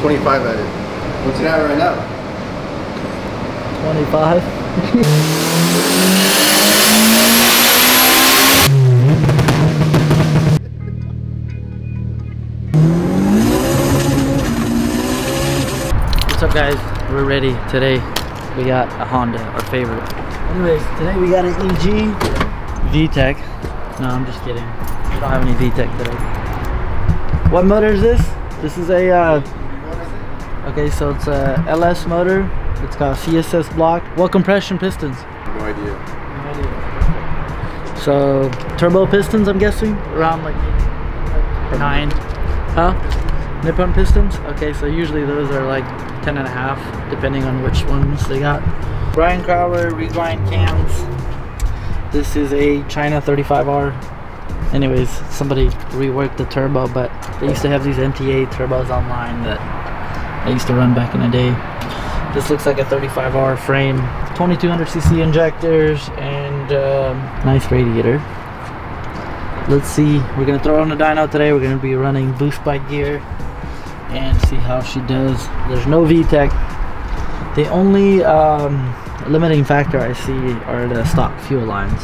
25 at it. What's it at right now? 25. What's up guys? We're ready today. We got a Honda, our favorite. Anyways, today we got an EG VTEC. No, I'm just kidding. We don't have any VTEC today. What motor is this? This is a uh, Okay, so it's uh, a LS motor. It's got a CSS block. What compression pistons? No idea. No idea. So turbo pistons, I'm guessing, around like nine. Huh? Nippon pistons. Okay, so usually those are like 10 and a half, depending on which ones they got. Brian Crower regrind cams. This is a China 35R. Anyways, somebody reworked the turbo, but they used to have these MTA turbos online that I used to run back in the day. This looks like a 35R frame, 2200cc injectors, and um, nice radiator. Let's see, we're gonna throw on the dyno today. We're gonna be running boost by gear and see how she does. There's no VTEC. The only um, limiting factor I see are the stock fuel lines.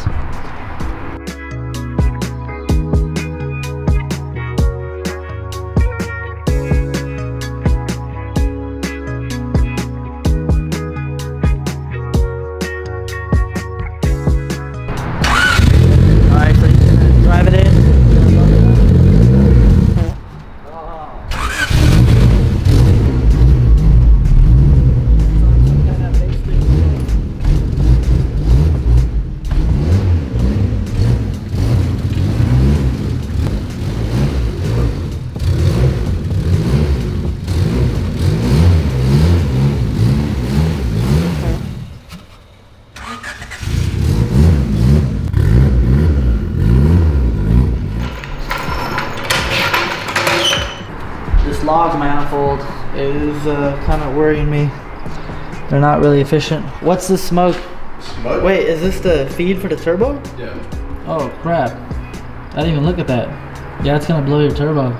Is uh, kind of worrying me. They're not really efficient. What's the smoke? Mud? Wait, is this the feed for the turbo? Yeah. Oh crap. I didn't even look at that. Yeah, it's gonna blow your turbo.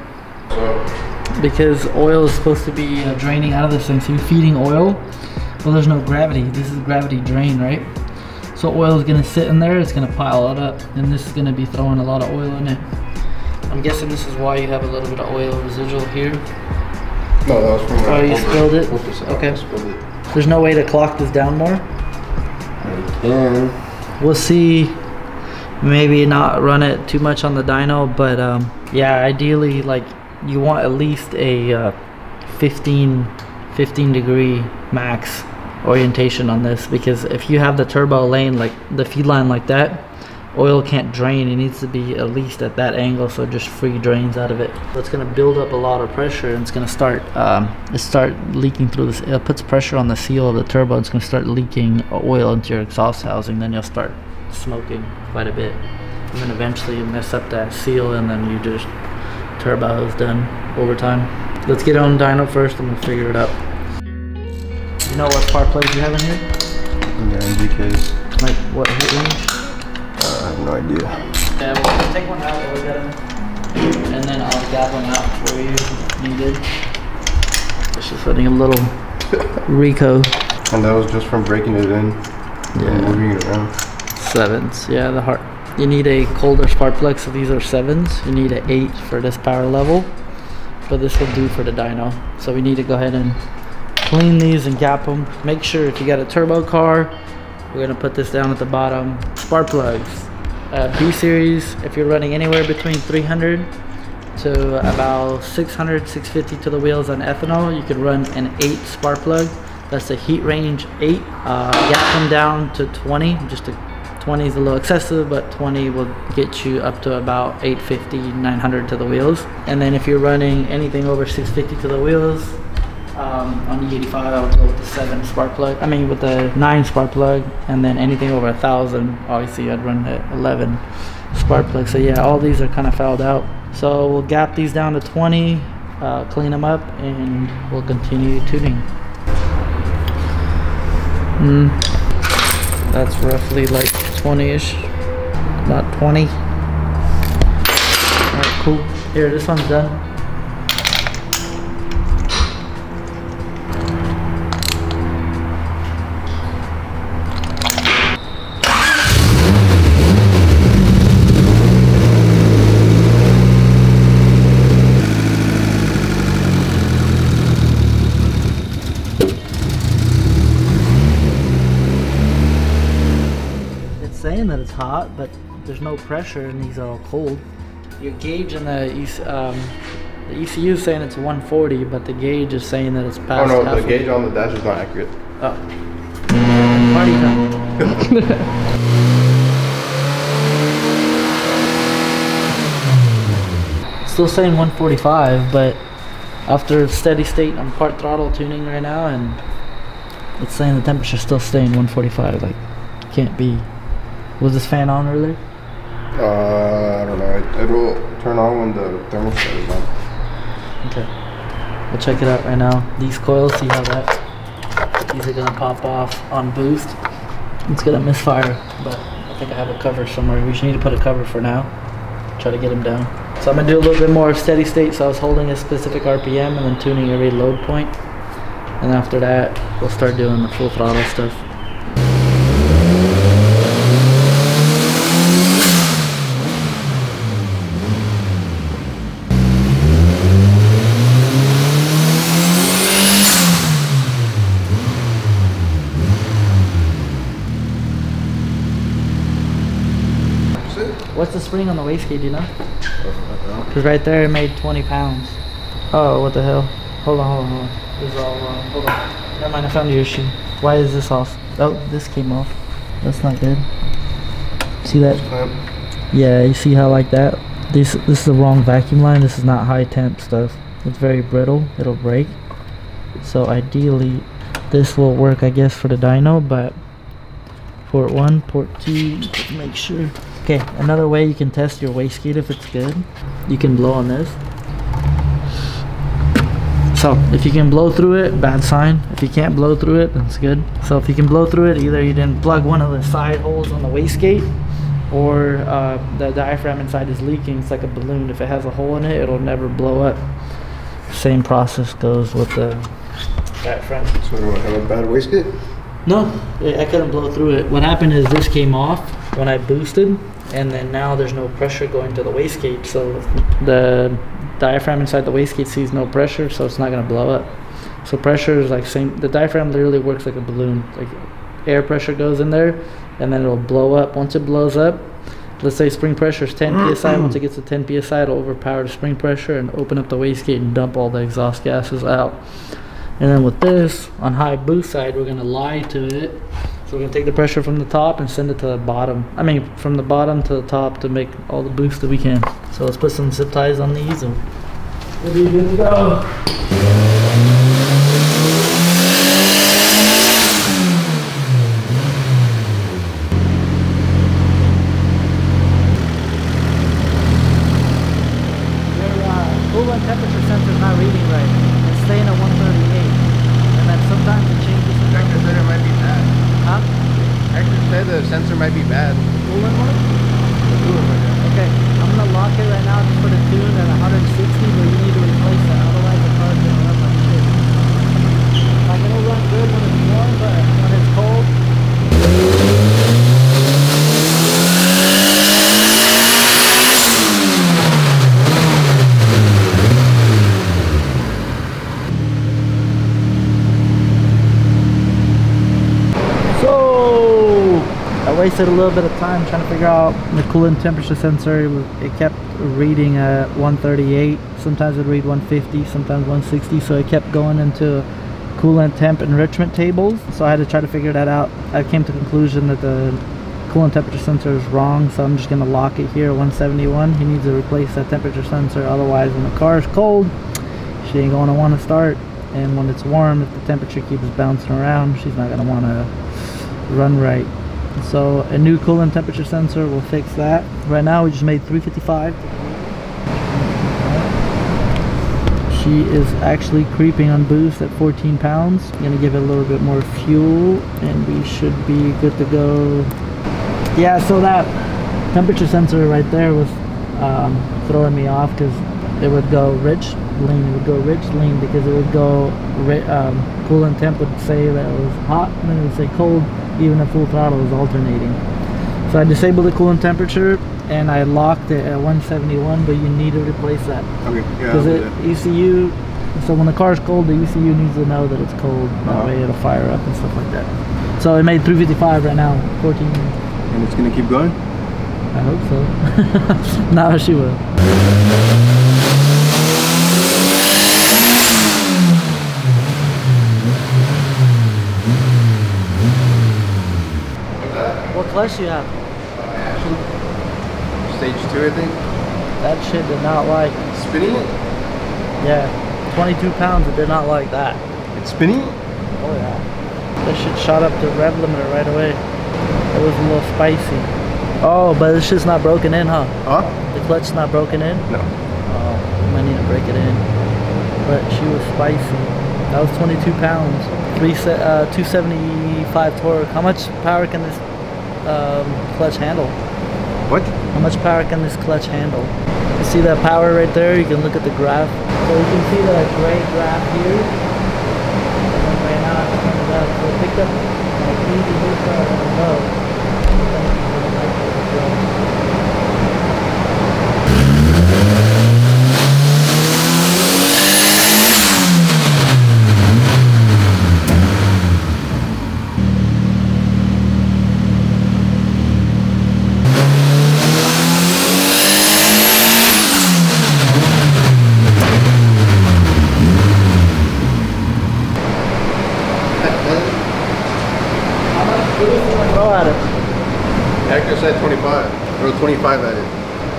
So, Because oil is supposed to be uh, draining out of this thing. So you're feeding oil. Well, there's no gravity. This is gravity drain, right? So oil is gonna sit in there. It's gonna pile it up. And this is gonna be throwing a lot of oil in it. I'm guessing this is why you have a little bit of oil residual here. No, that was from Oh, you I pulled spilled it? pulled this out. Okay. I spilled it. There's no way to clock this down more. And We'll see. Maybe not run it too much on the dyno, but um, yeah, ideally, like you want at least a uh, 15, 15 degree max orientation on this because if you have the turbo lane like the feed line like that, oil can't drain. It needs to be at least at that angle, so it just free drains out of it. So it's gonna build up a lot of pressure and it's gonna start um, it start leaking through this. It puts pressure on the seal of the turbo. It's gonna start leaking oil into your exhaust housing. Then you'll start smoking quite a bit, and then eventually you mess up that seal, and then you just turbo is done over time. Let's get on dyno first, and we'll figure it out. You know what part plugs you have in here? yeah, NGKs. Like what hit range? I have no idea. Yeah, we'll take one out and look at them. And then I'll gap one out for you if needed. It's just running a little Rico And that was just from breaking it in Yeah. and moving it around. sevens. Yeah, the heart. You need a colder spark plug, so these are sevens. You need an eight for this power level, but this will do for the dyno. So we need to go ahead and clean these and gap them. Make sure if you got a turbo car, we're gonna put this down at the bottom. Spark plugs, uh, B series. If you're running anywhere between 300 to about 600, 650 to the wheels on ethanol, you could run an eight spark plug. That's a heat range eight. Uh, gap them down to 20. Just a 20 is a little excessive, but 20 will get you up to about 850, 900 to the wheels. And then if you're running anything over 650 to the wheels, um, on the 85, I would go with the seven spark plug. I mean, with the nine spark plug, and then anything over a thousand, obviously, I'd run the 11 spark plug. So yeah, all these are kind of fouled out. So we'll gap these down to 20, uh, clean them up, and we'll continue tuning. Mm, that's roughly like 20-ish, about 20. Alright, cool. Here, this one's done. Hot, but there's no pressure and these are all cold. Your gauge in the um, the ECU is saying it's 140, but the gauge is saying that it's past. Oh no, the gauge on the dash is not accurate. Oh. Party time. Still saying 145, but after steady state, I'm part throttle tuning right now, and it's saying the temperature's still staying 145. Like, can't be. Was this fan on earlier? Uh, I don't know. It, it'll turn on when the thermostat is on. Okay. We'll check it out right now. These coils, see how that. These are gonna pop off on boost. It's gonna misfire, but I think I have a cover somewhere. We just need to put a cover for now. Try to get them down. So I'm gonna do a little bit more of steady state. So I was holding a specific RPM and then tuning every load point. And after that, we'll start doing the full throttle stuff. That's it. What's the spring on the wastegate, you know? Because right there it made 20 pounds. Oh, what the hell? Hold on, hold on, hold on. This is all wrong. Hold on. Never mind, I found your issue. Why is this off? Oh, this came off. That's not good. See that? Yeah, you see how like that? This this is the wrong vacuum line. This is not high temp stuff. It's very brittle. It'll break. So ideally, this will work, I guess, for the dyno, but port one, port two, make sure. Okay, another way you can test your wastegate if it's good, you can blow on this. So if you can blow through it, bad sign. If you can't blow through it, that's good. So if you can blow through it, either you didn't plug one of the side holes on the wastegate, or uh, the diaphragm inside is leaking. It's like a balloon. If it has a hole in it, it'll never blow up. Same process goes with the diaphragm. So do I have a bad wastegate? No, I I couldn't blow through it. What happened is this came off when I boosted, and then now there's no pressure going to the wastegate. So the diaphragm inside the wastegate sees no pressure, so it's not gonna blow up. So pressure is like same. The diaphragm literally works like a balloon. Like air pressure goes in there, and then it'll blow up. Once it blows up, let's say spring pressure is 10 psi. Once it gets to 10 psi, it'll overpower the spring pressure and open up the wastegate and dump all the exhaust gases out. And then with this, on high boost side, we're gonna lie to it. We're gonna take the pressure from the top and send it to the bottom. I mean, from the bottom to the top to make all the boost that we can. So let's put some zip ties on these and we'll to go. Your uh, coolant temperature sensor is not reading right. It's staying at 138. And then sometimes it changes. Hector said it might be bad. Huh? Hector said the sensor might be bad. Coolant one? Okay, I'm gonna lock it right now just for the tune at 160, but you need to replace that, otherwise the car's gonna run like shit. Like it'll run good when it's warm, but when it's cold, So I wasted a little bit of time trying to figure out the coolant temperature sensor. It, kept reading at 138. Sometimes it read 150, sometimes 160. So it kept going into coolant temp enrichment tables. So I had to try to figure that out. I came to the conclusion that the coolant temperature sensor is wrong. So I'm just gonna lock it here at 171. He needs to replace that temperature sensor. Otherwise, when the car is cold, she ain't gonna want to start. And when it's warm, if the temperature keeps bouncing around, she's not gonna want to run right. So a new coolant temperature sensor will fix that. Right now we just made 355. She is actually creeping on boost at 14 pounds. Gonna give it a little bit more fuel and we should be good to go. Yeah, so that temperature sensor right there was um, throwing me off because it would go rich, lean, it would go rich, lean because it would go, um, coolant temp would say that it was hot and then it would say cold even if full throttle is alternating. So I disabled the coolant temperature and I locked it at 171 but you need to replace that Okay, yeah. because. ECU so when the car's cold the ECU needs to know that it's cold that Uh-huh. way it'll fire up and stuff like that so it made 355 right now 14 And it's gonna keep going? I hope so. no, she will. Do you have? Stage two, I think. That shit did not like. Spinning it? Yeah, 22 pounds. It did not like that. It's spinning? Oh yeah. That shit shot up to rev limiter right away. It was a little spicy. Oh, but this shit's not broken in, huh? Huh? The clutch's not broken in? No. Oh, might need to break it in. But she was spicy. That was 22 pounds. Three uh, 275 torque. How much power can this um, clutch handle? What? How much power can this clutch handle? You see that power right there? You can look at the graph. So you can see that gray graph here. And then right now I turned it up. So it picked up like easy boost on the low. How much boost you want to throw at it? Hector said 25. Or 25 at it.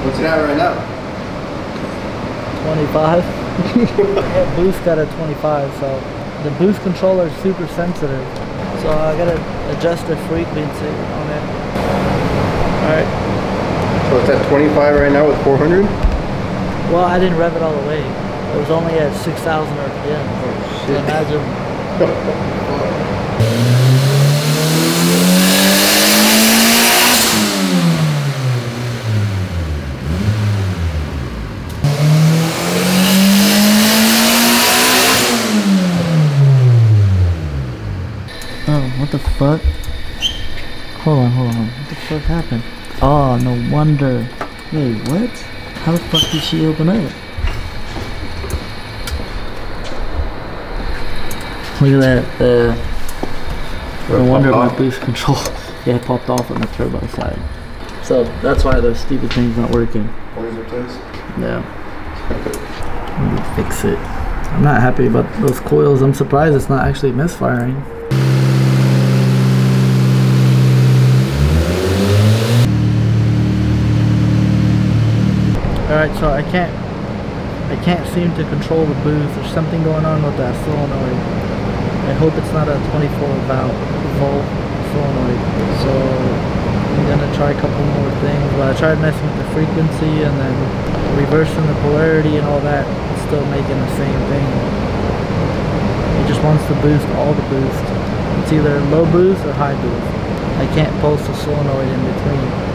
What's it at right now? 25. yeah, boost got a 25, so the boost controller is super sensitive. So I gotta adjust the frequency on it. Alright. So it's at 25 right now with 400? Well, I didn't rev it all the way. It was only at 6,000 RPM. Oh So imagine. Oh, what the fuck? Hold on, hold on. What the fuck happened? Oh, no wonder. Wait, what? How the fuck did she open up? Look at that. Uh, no wonder my boost control. yeah, it popped off on the turbo side. So that's why those stupid things not working. Yeah. Let me fix it. I'm not happy about those coils. I'm surprised it's not actually misfiring. Alright, so I can't I can't seem to control the boost. There's something going on with that solenoid. I hope it's not a 24 valve volt solenoid. So I'm gonna try a couple more things. But I tried messing with the frequency and then reversing the polarity and all that. It's still making the same thing. It just wants to boost all the boost. It's either low boost or high boost. I can't pulse the solenoid in between.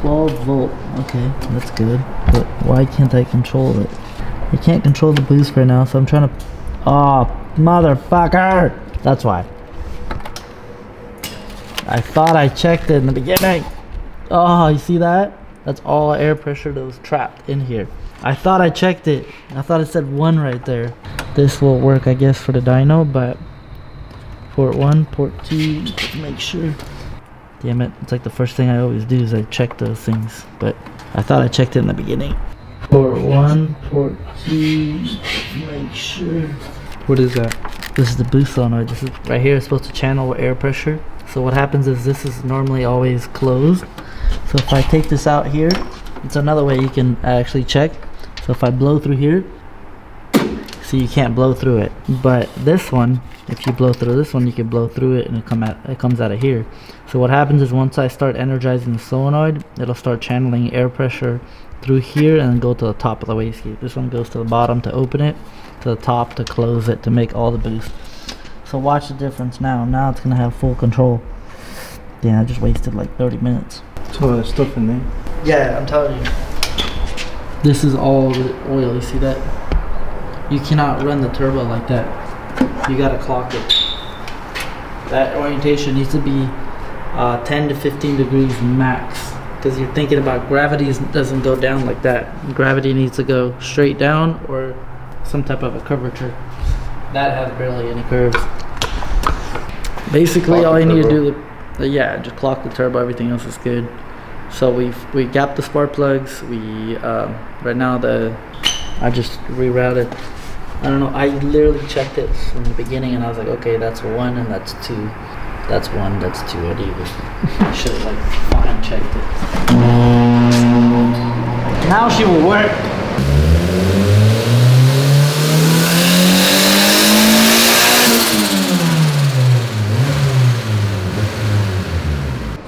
Twelve volt. Okay, that's good. But why can't I control it? I can't control the boost right now, so I'm trying to. Oh, motherfucker! That's why. I thought I checked it in the beginning. Oh, you see that? That's all air pressure that was trapped in here. I thought I checked it. I thought it said one right there. This will work, I guess, for the dyno, but port one, port two, make sure. Damn it, it's like the first thing I always do is I check those things, but I thought I checked it in the beginning. Port one, port two, make sure. What is that? This is the boost solenoid. This is right here is supposed to channel air pressure. So what happens is this is normally always closed. So if I take this out here, it's another way you can actually check. So if I blow through here, see you can't blow through it. But this one, if you blow through this one, you can blow through it and it come out it comes out of here. So what happens is once I start energizing the solenoid, it'll start channeling air pressure through here and go to the top of the wastegate. This one goes to the bottom to open it, to the top to close it to make all the boost. So watch the difference now. Now it's gonna have full control. Yeah, I just wasted like 30 minutes. So there's stuff in there. Yeah, I'm telling you. This is all the oil. You see that? You cannot run the turbo like that. You gotta clock it. That orientation needs to be uh, 10 to 15 degrees max because you're thinking about gravity doesn't go down like that. Gravity needs to go straight down or some type of a curvature. That has barely any curves. Basically, Clock all you need to do, the, yeah, just clock the turbo. Everything else is good. So we've we gapped the spark plugs. We um, right now the I just rerouted. I don't know. I literally checked it from the beginning, and I was like, okay, that's one, and that's two. That's one. That's two. I even should have like fine checked it. Now she will work.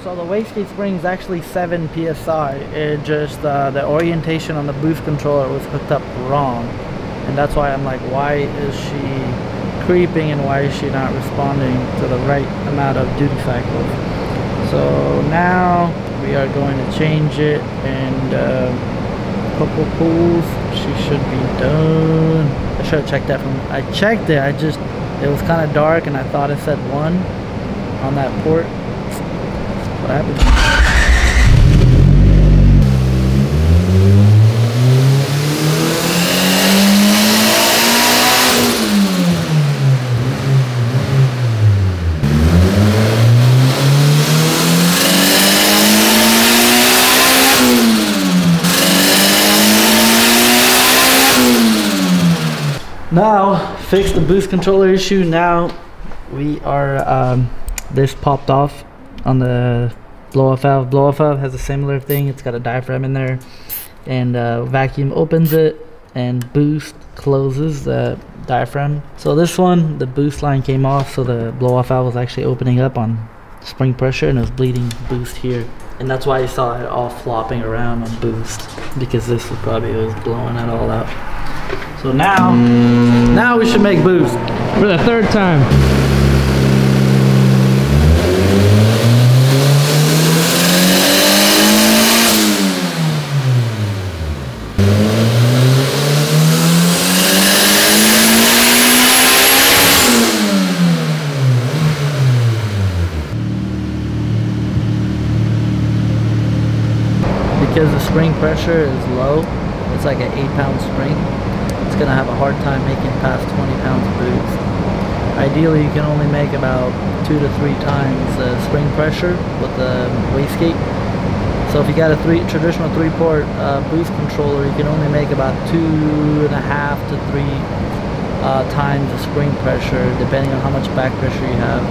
So the wastegate spring is actually 7 psi. It just uh, the orientation on the boost controller was hooked up wrong, and that's why I'm like, why is she creeping and why is she not responding to the right amount of duty cycles? So now we are going to change it and uh, couple pulls. She should be done. I should have checked that from. I checked it. I just it was kind of dark and I thought it said one on that port. What happened? Now, fix the boost controller issue. Now, we are, um, this popped off on the blow off valve. Blow off valve has a similar thing. It's got a diaphragm in there and uh, vacuum opens it and boost closes the diaphragm. So this one, the boost line came off. So the blow off valve was actually opening up on spring pressure and it was bleeding boost here. And that's why you saw it all flopping around on boost because this was probably was blowing it all out. So now, now we should make boost. For the third time. because the spring pressure is low, it's like an 8 pound spring, it's going to have a hard time making past 20 pounds of boost. Ideally, you can only make about 2 to 3 times the spring pressure with the wastegate. So if you got a three traditional 3 port uh, boost controller, you can only make about 2.5 to 3 uh, times the spring pressure depending on how much back pressure you have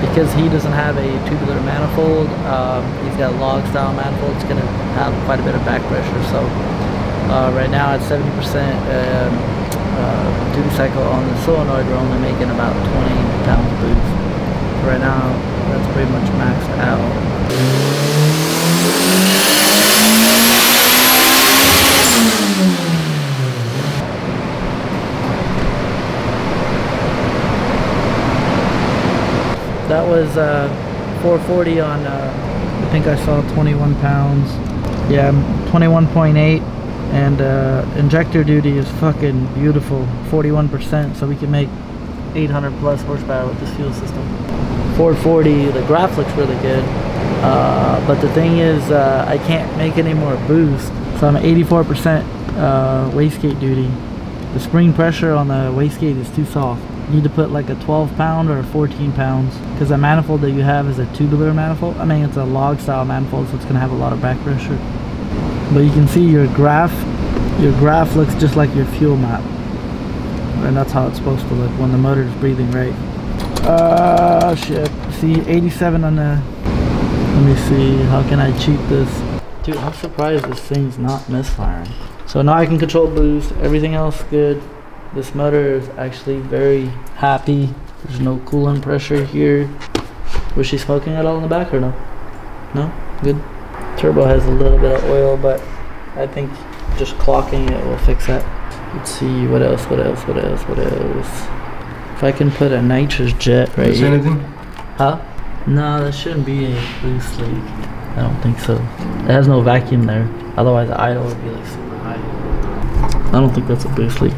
because he doesn't have a tubular manifold, um, he's got a log style manifold, it's to have quite a bit of back pressure. So uh, right now at 70% um, uh, duty cycle on the solenoid, we're only making about 20 pounds of boost. Right now, that's pretty much maxed out. That was uh, 440 on, uh, I think I saw 21 pounds. Yeah, 21.8. And uh, injector duty is fucking beautiful, 41%. So we can make 800 plus horsepower with this fuel system. 440, the graph looks really good. Uh, but the thing is, uh, I can't make any more boost. So I'm at 84% uh, wastegate duty. The spring pressure on the wastegate is too soft. Need to put like a 12 pound or 14 pounds because the manifold that you have is a tubular manifold. I mean, it's a log style manifold, so it's gonna have a lot of back pressure. But you can see your graph, your graph looks just like your fuel map. And that's how it's supposed to look when the motor is breathing right. Uh, shit. See, 87 on the, let me see, how can I cheat this? Dude, I'm surprised this thing's not misfiring. So now I can control boost, everything else good. This motor is actually very happy. There's no coolant pressure here. Was she smoking at all in the back or no? No? Good. Turbo has a little bit of oil, but I think just clocking it will fix that. Let's see, what else, what else, what else, what else? If I can put a nitrous jet right Is here. anything? Huh? No, that shouldn't be a boost leak. I don't think so. It has no vacuum there. Otherwise, the idle would be like super high. I don't think that's a boost leak.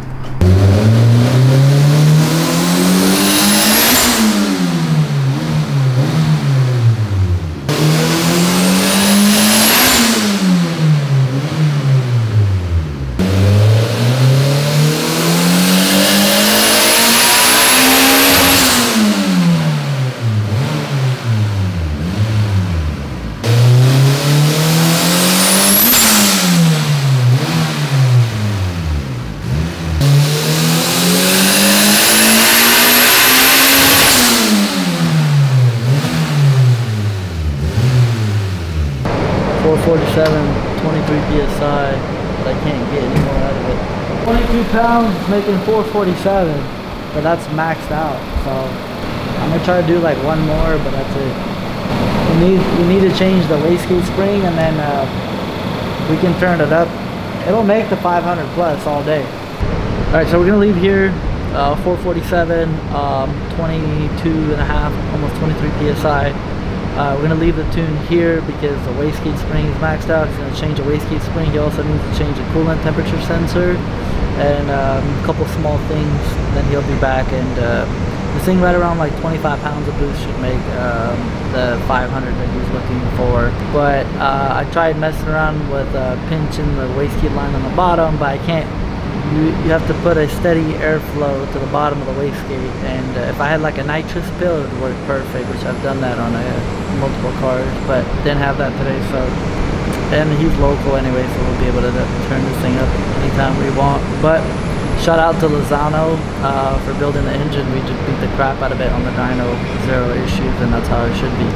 447, 23 psi. But I can't get any more out of it. 22 pounds making 447, but that's maxed out. So I'm gonna try to do like one more, but that's it. We need we need to change the wastegate spring, and then uh, we can turn it up. It'll make the 500 plus all day. All right, so we're gonna leave here. Uh, 447, um, 22 and a half, almost 23 psi. Uh, we're gonna leave the tune here because the wastegate spring is maxed out. He's gonna change the wastegate spring. He also needs to change the coolant temperature sensor and um, a couple small things. Then he'll be back and uh, this thing right around like 25 pounds of boost should make um, the 500 that he's looking for. But uh, I tried messing around with uh, pinching the wastegate line on the bottom, but I can't you, you have to put a steady airflow to the bottom of the wastegate and uh, if I had like a nitrous pill it would work perfect which I've done that on a, multiple cars but didn't have that today so and he's local anyway so we'll be able to turn this thing up anytime we want but shout out to Lozano uh, for building the engine. We just beat the crap out of it on the dyno zero issues and that's how it should be.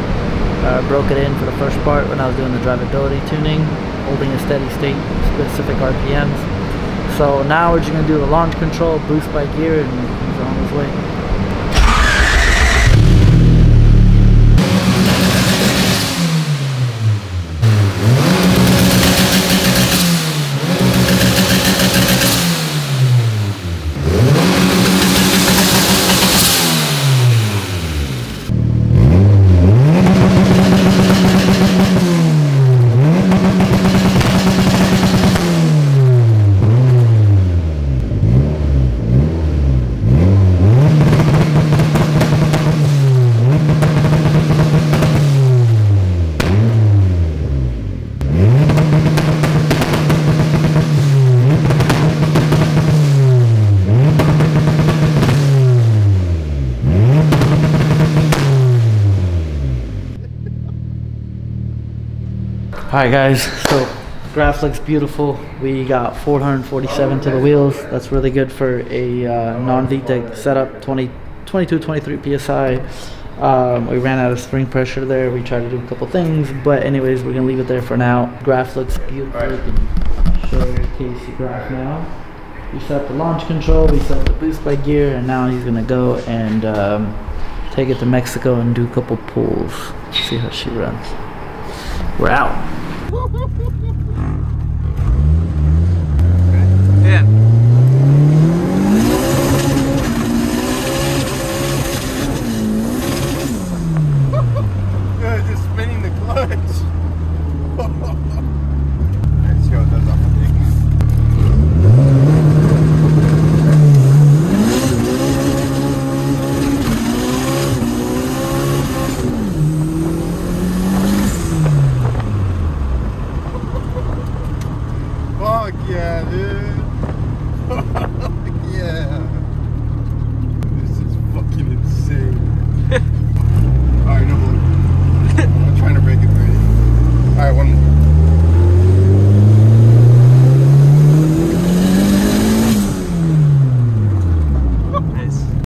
Uh, broke it in for the first part when I was doing the drivability tuning holding a steady state specific RPMs so now we're just gonna do the launch control, boost by gear, and he's on his way. Alright guys, so graph looks beautiful. We got 447 to the wheels. That's really good for a uh, non-VTEC setup, 20, 22, 23 PSI. Um, we ran out of spring pressure there. We tried to do a couple things, but anyways, we're gonna leave it there for now. Graph looks beautiful. Right. can show Casey graph now. We set the launch control, we set the boost by gear, and now he's gonna go and um, take it to Mexico and do a couple pulls. See how she runs. We're out.